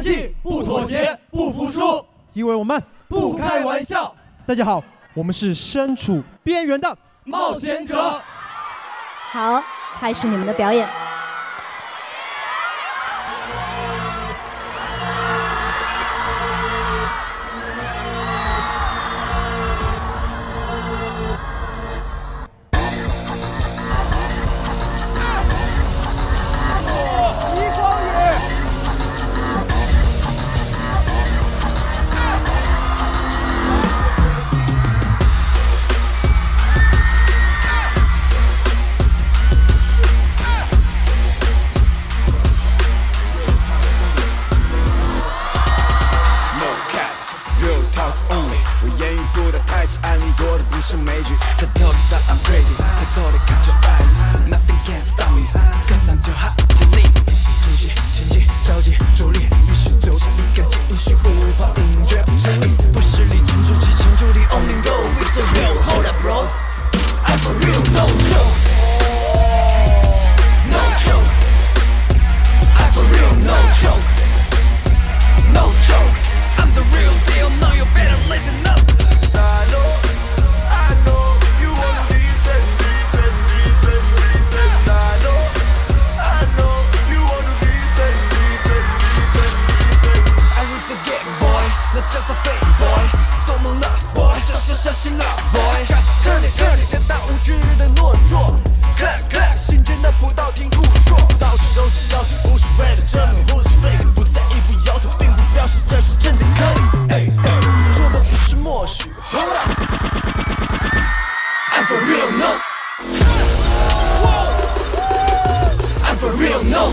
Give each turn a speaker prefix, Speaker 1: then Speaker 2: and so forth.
Speaker 1: 气，不妥协，不服输，因为我们不开玩笑。大家好，我们是身处边缘的冒险者。
Speaker 2: 好，开始你们的表演。
Speaker 3: 我言大无知的懦弱。Clap clap，心间的葡萄听吐说，到处都是消息，不是为了证明，不是 fake，不在意，不摇头，并不表示这是真的。可以，这不不是默许。Hold up，I'm for real no，I'm for real no。